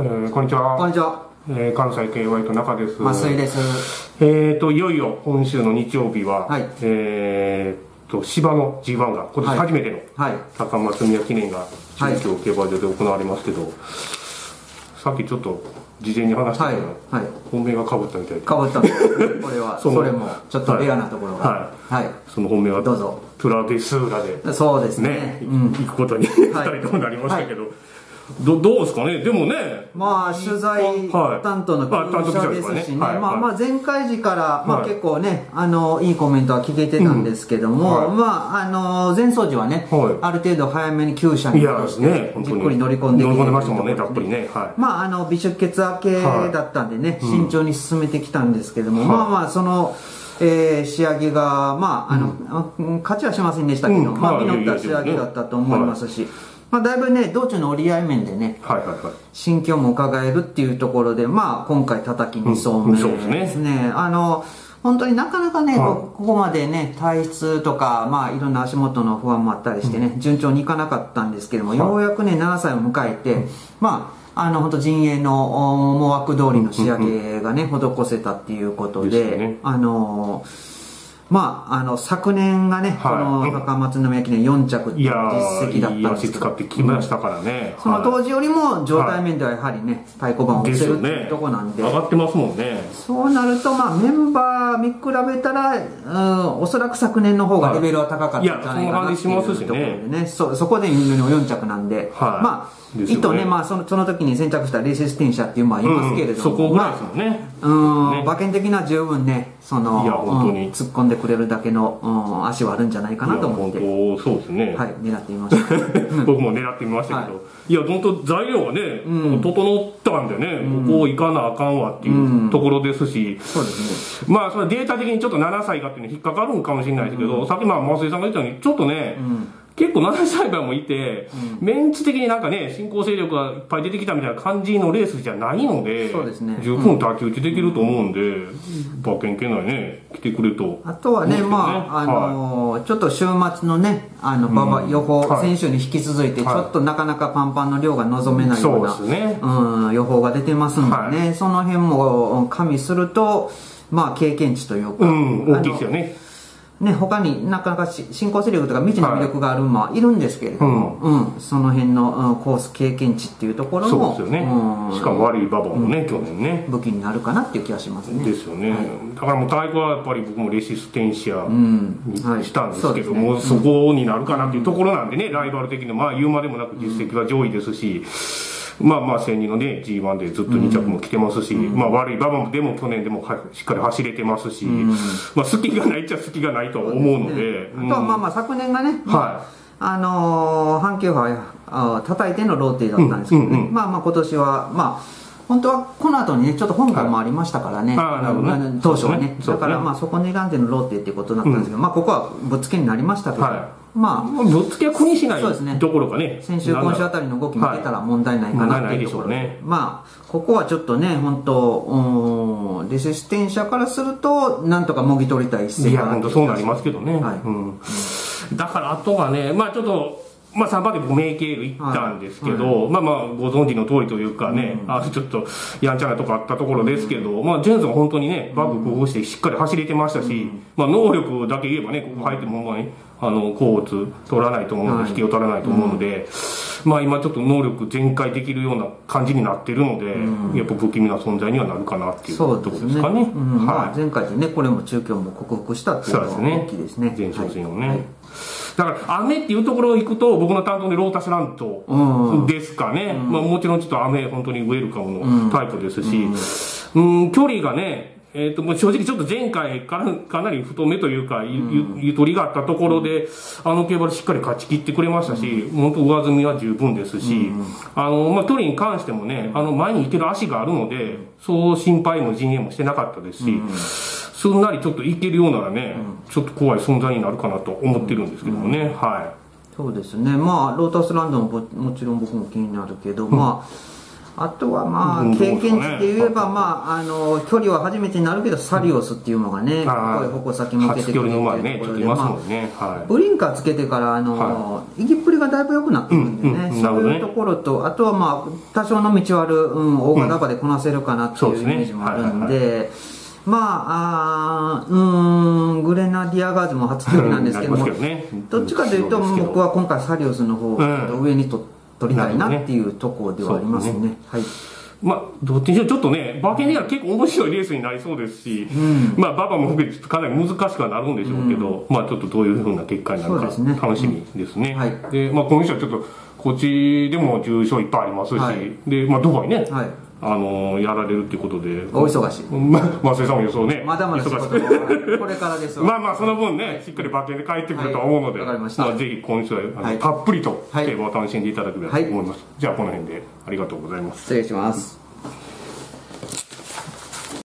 えー、こんにちは。こんにちは。えー、関西系ワイト中です。増井です。えーと、いよいよ今週の日曜日は、はいえーと、芝の G1 が今年初めてのはい。高松宮記念がはい中京競馬場で行われますけど、さっきちょっと事前に話したはいけど、。はい。本命が被ったみたいで、かぶったんですこれは、それも、ちょっとレアなところが。はい。その本命はどうぞプラデスーラでそうですねね。、うん。行くことに2人ともなりましたけど、どどうですかね？でもね、まあ、取材はい。担当の記者記ですしね。まあまあ、前回時から、まあはい結構ね、あの、いいコメントは聞けてたんですけどうん。も、はい。まあ、あの、前走時はねはい、ある程度早めに厩舎にね。じっくり乗り込んで乗り込んでましたもんねたっぷりね。はい。まあ、あの、微出血明けだったんでね、慎重に進めてきたんですけども、はいまあまあ、その、えー仕上げが、まあ、あの、勝ちはしませんでしたけど、まあ、実った仕上げだったと思いますし、まあ、だいぶね、道中の折り合い面でね、はいはいはい。心境も伺えるっていうところで、まあ、今回叩き2走目ですね。ですね。あの、本当になかなかね、はい。こここまでね、体質とか、まあ、いろんな足元の不安もあったりしてね、順調にいかなかったんですけども、はい。ようやくね、7歳を迎えて、まあ、あの、本当陣営のお思惑通りの仕上げがね、施せたっていうことで、でね。あの、まあ、あの、昨年がね、はい。この高松宮記念4着っていう実績だったんですけど。使ってきましたからね。その当時時よりも状態面ではやはりね、太鼓判を押せるっていうところなんで、上がってますもんね。そうなると、まあ、メンバー見比べたら、うん、おそらく昨年の方がレベルは高かったんじゃないかなっていうところはいいやその感じしますしね。でね、そそこで4着なんで、はい。まあ、意図ね、まあその、その時に先着したレーシステンシャっていうのもありますけれども、うん。そこぐらいですもんね。うん、ね。馬券的な十分ね、その、いや本当に。うん突っ込んでくれるだけの、うん、足はあるんじゃないかなと思って、本当そうですね。はい、狙ってみました。僕も狙ってみましたけど、、はい。や本当材料がね、うん。整ったんでね、ここ行かなあかんわっていうところですし、そうですね。まあそれデータ的にちょっと7歳がっていうの引っかかるんかもしれないですけど、さっきまあ増井さんが言ったようにちょっとね、結構7歳馬もいて、メンツ的になんかね新興勢力がいっぱい出てきたみたいな感じのレースじゃないのでそうですね。十分太刀打ちできると思うんで、馬券圏内ね来てくれると。あとはね、まあ、あのーちょっと週末のね、あの、馬場予報、はい。先週に引き続いて、ちはい。ょっとなかなかパンパンの量が望めないような、そうですね。うん、予報が出てますんでね、はその辺も加味すると、まあ、経験値というか、うん大きいですよねね、他になかなかし新興勢力とか未知の魅力がある馬はいるんですけれども、うん。その辺の、うんコース経験値っていうところも、そうですよね、うん。しかも悪い馬場もね、去年ね。武器になるかなっていう気がしますね。ですよね、だからもう太鼓はやっぱり僕もレシステンシアうん。にはいしたんですけどそうですね。も、そこになるかなっていうところなんでね、ライバル的にまあ言うまでもなく実績は上位ですし、まあまあ千人のね G1 でずっと2着も来てますし、まあ悪い馬場でも去年でもはしっかり走れてますし、まあ隙がないっちゃ隙がないとは思うので、あとはまあまあ昨年がね、はあのー、阪急杯叩いてのローテだったんですけどね、うんうんうん。まあまあ今年はまあ本当はこの後にねちょっと香港もありましたからね、はい。ね。当初はね。ね。だからまあそこに選んでのローテっていうことになったんですけど、まあここはぶっつけになりましたけど、はまあぶっつけは国しないそうですね。どころかね。先週今週あたりの動き見てたら問題ないかなっていうところで,、はいまあここはちょっとね本当うんレシステンシャからするとなんとかもぎ取りたい一いや戦かな本当そうなりますけどね、はい。うん、だからあとはねまあちょっとまあ3番で僕メイケール行ったんですけど、まあまあご存知の通りというかね、あちょっとやんちゃなとこあったところですけど、まあジェンズは本当にねバッグ工夫してしっかり走れてましたし、まあ能力だけ言えばねここ入ってもほんまにあのコーツ取らないと思うので、はい引きを取らないと思うので、まあ今ちょっと能力全開できるような感じになってるので、やっぱ不気味な存在にはなるかなっていうところですかね。うんまあ、はい。前回でねこれも中京も克服したっていうのはそうですね。大きいですね。前哨戦をね、はい。だから雨っていうところを行くと僕の担当でロータスラントうんですかね、まあ、もちろんちょっと雨本当にウェルカムのタイプですし、うん距離がねえー、ともう正直ちょっと前回からかなり太めというか、ゆゆゆとりがあったところで、あの競馬でしっかり勝ち切ってくれましたし、本当上積みは十分ですし、あの、まあ、距離に関してもね、あの前に行ける足があるので、そう心配も陣営もしてなかったですし、すんなりちょっといけるようならね、ちょっと怖い存在になるかなと思ってるんですけどもね、はい。そうですね。まあロータスランドもぼもちろん僕も気になるけど、まああとはまあ、うん経験値で言えば、まあ、あの、距離は初めてになるけど、サリオスっていうのがね、あこういう矛先向けてくるっといますもまんね。あはブリンカーつけてから、あの、は行きっぷりがだいぶ良くなってくるんでね、そういうところと、あとはまあ、多少の道はある、うん、大型馬でこなせるかなっていうイメージもあるんはいで、まあ、あーうーん、グレナディアガーズも初距離なんですけども、どっちかというと、僕は今回サリオスの方を上にと取りたいなっていうところではありますね。はい。まあ、どっちにしろちょっとね、馬券では結構面白いレースになりそうですし、まあ、馬場も含めてかなり難しくはなるんでしょうけど、まあ、ちょっとどういうふうな結果になるか楽しみですね。うんはい。で、まあ、今週はちょっと、こっちでも重賞いっぱいありますし、はい。で、まあ、ドバイね、はいあのやられるっていうことで、お忙しい。まあ、松井さんも予想ね、まだまだ仕忙し事これからですわ。まあまあ、その分ね、しっかり馬券で帰ってくるとは思うので、はかりましたあぜひ今週はあの、はい。たっぷりとはい。競馬を楽しんでいただければと思います。じゃあ、この辺で。ありがとうございます。失礼します。